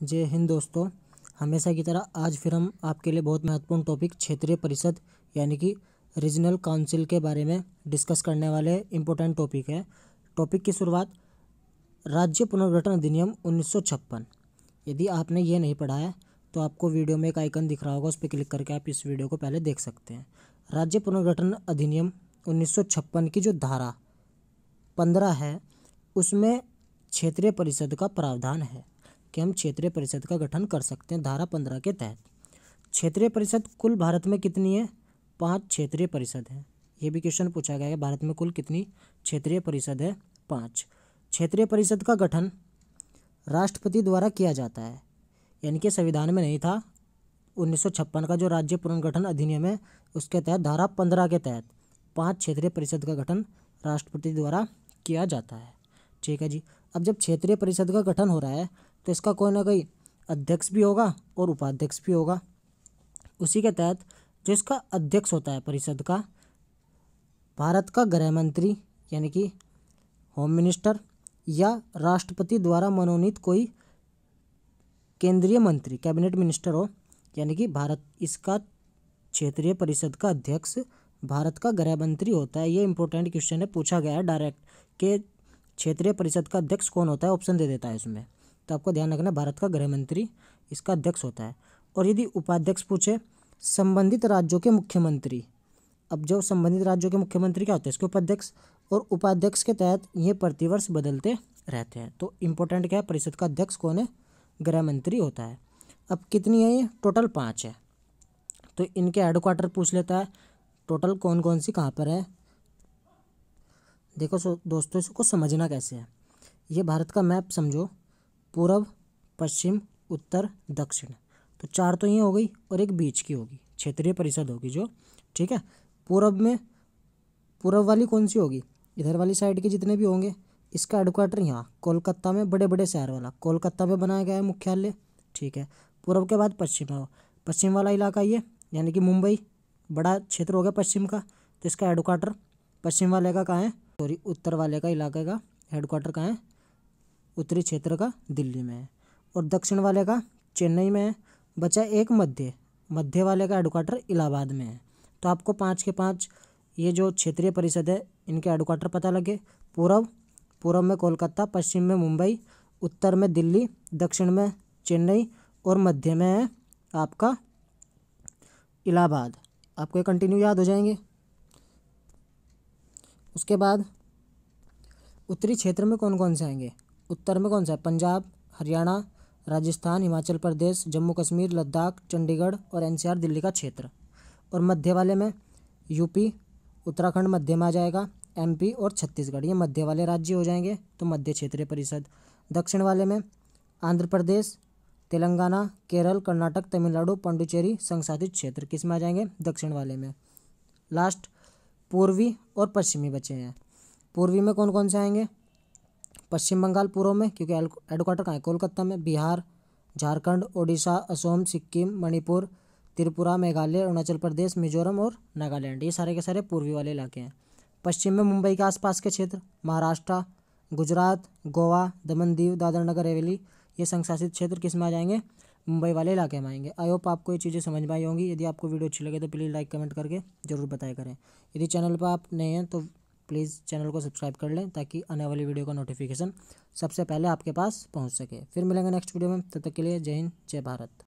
जय हिंद दोस्तों। हमेशा की तरह आज फिर हम आपके लिए बहुत महत्वपूर्ण टॉपिक क्षेत्रीय परिषद, यानी कि रीजनल काउंसिल के बारे में डिस्कस करने वाले इम्पोर्टेंट टॉपिक है। टॉपिक की शुरुआत राज्य पुनर्गठन अधिनियम उन्नीस सौ छप्पन। यदि आपने ये नहीं पढ़ा है तो आपको वीडियो में एक आइकन दिख रहा होगा, उस पर क्लिक करके आप इस वीडियो को पहले देख सकते हैं। राज्य पुनर्गठन अधिनियम उन्नीस सौ छप्पन की जो धारा पंद्रह है, उसमें क्षेत्रीय परिषद का प्रावधान है। कि हम क्षेत्रीय परिषद का गठन कर सकते हैं धारा पंद्रह के तहत। क्षेत्रीय परिषद कुल भारत में कितनी है? पाँच क्षेत्रीय परिषद है। ये भी क्वेश्चन पूछा गया है भारत में कुल कितनी क्षेत्रीय परिषद है? पाँच। क्षेत्रीय परिषद का गठन राष्ट्रपति द्वारा किया जाता है। यानी कि संविधान में नहीं था। उन्नीस सौ छप्पन का जो राज्य पुनर्गठन अधिनियम है, उसके तहत धारा पंद्रह के तहत पाँच क्षेत्रीय परिषद का गठन राष्ट्रपति द्वारा किया जाता है। ठीक है जी। अब जब क्षेत्रीय परिषद का गठन हो रहा है तो इसका कोई ना कोई अध्यक्ष भी होगा और उपाध्यक्ष भी होगा। उसी के तहत जो इसका अध्यक्ष होता है परिषद का, भारत का गृह मंत्री, यानी कि होम मिनिस्टर या राष्ट्रपति द्वारा मनोनीत कोई केंद्रीय मंत्री, कैबिनेट मिनिस्टर हो, यानी कि भारत, इसका क्षेत्रीय परिषद का अध्यक्ष, भारत का गृह मंत्री होता है। ये इंपॉर्टेंट क्वेश्चन है, पूछा गया है। डायरेक्ट के क्षेत्रीय परिषद का अध्यक्ष कौन होता है? ऑप्शन दे देता है इसमें। तो आपको ध्यान रखना, भारत का गृह मंत्री इसका अध्यक्ष होता है। और यदि उपाध्यक्ष पूछे, संबंधित राज्यों के मुख्यमंत्री, अब जो संबंधित राज्यों के मुख्यमंत्री क्या होते हैं? इसके उपाध्यक्ष। और उपाध्यक्ष के तहत ये प्रतिवर्ष बदलते रहते हैं। तो इम्पोर्टेंट क्या है? परिषद का अध्यक्ष कौन है? गृह मंत्री होता है। अब कितनी है ये? टोटल पाँच है। तो इनके हेडक्वार्टर पूछ लेता है टोटल कौन कौन सी कहाँ पर है? देखो दोस्तों, इसको समझना कैसे है? ये भारत का मैप समझो। पूर्व पश्चिम, उत्तर, दक्षिण। तो चार तो ये हो गई और एक बीच की होगी, क्षेत्रीय परिषद होगी जो, ठीक है? पूर्व में पूर्व वाली कौन सी होगी? इधर वाली साइड के जितने भी होंगे, इसका हेडक्वार्टर यहाँ, कोलकाता में बड़े बड़े शहर वाला। कोलकाता में बनाया गया है मुख्यालय, ठीक है? पूर्व के बाद पश्चिम हो। पश्चिम वाला इलाका ये, यानी कि मुंबई, बड़ा क्षेत्र हो गया पश्चिम का तो इसका हेडक्वार्टर पश्चिम वाले का कहाँ है? सॉरी उत्तर वाले का इलाके का हेडक्वार्टर कहाँ है? उत्तरी क्षेत्र का दिल्ली में है और दक्षिण वाले का चेन्नई में है। बचा एक मध्य मध्य वाले का हेडक्वार्टर इलाहाबाद में है। तो आपको पाँच के पाँच ये जो क्षेत्रीय परिषद है, इनके हेडक्वार्टर पता लगे। पूर्व पूर्व में कोलकाता, पश्चिम में मुंबई, उत्तर में दिल्ली, दक्षिण में चेन्नई और मध्य में है आपका इलाहाबाद। आपको ये कंटिन्यू याद हो जाएँगे। उसके बाद उत्तरी क्षेत्र में कौन कौन से आएँगे? उत्तर में कौन सा है? पंजाब, हरियाणा, राजस्थान, हिमाचल प्रदेश, जम्मू कश्मीर, लद्दाख, चंडीगढ़ और एनसीआर दिल्ली का क्षेत्र। और मध्य वाले में यूपी, उत्तराखंड मध्य में आ जाएगा, एमपी और छत्तीसगढ़। ये मध्य वाले राज्य हो जाएँगे तो मध्य क्षेत्रीय परिषद। दक्षिण वाले में आंध्र प्रदेश, तेलंगाना, केरल, कर्नाटक, तमिलनाडु, पांडुचेरी संसाधित क्षेत्र। किसमें आ जाएँगे? दक्षिण वाले में। लास्ट, पूर्वी और पश्चिमी बचे हैं। पूर्वी में कौन कौन से आएँगे? पश्चिम बंगाल पूर्व में, क्योंकि हेडक्वार्टर कहाँ है? कोलकाता में, बिहार, झारखंड, ओडिशा, असम, सिक्किम, मणिपुर, त्रिपुरा, मेघालय, अरुणाचल प्रदेश, मिजोरम और नागालैंड। ये सारे के सारे पूर्वी वाले इलाके हैं। पश्चिम में मुंबई के आसपास के क्षेत्र, महाराष्ट्र, गुजरात, गोवा, दमन दीव, दादर नगर, हवेली, ये संशासित क्षेत्र किसमें आ जाएँगे? मुंबई वाले इलाके में आएँगे। आई होप आपको ये चीज़ें समझ में आई होंगी। यदि आपको वीडियो अच्छी लगे तो प्लीज़ लाइक, कमेंट करके ज़रूर बताया करें। यदि चैनल पर आप नए हैं तो प्लीज़ चैनल को सब्सक्राइब कर लें ताकि आने वाली वीडियो का नोटिफिकेशन सबसे पहले आपके पास पहुँच सके। फिर मिलेंगे नेक्स्ट वीडियो में, तब तक के लिए जय हिंद, जय भारत।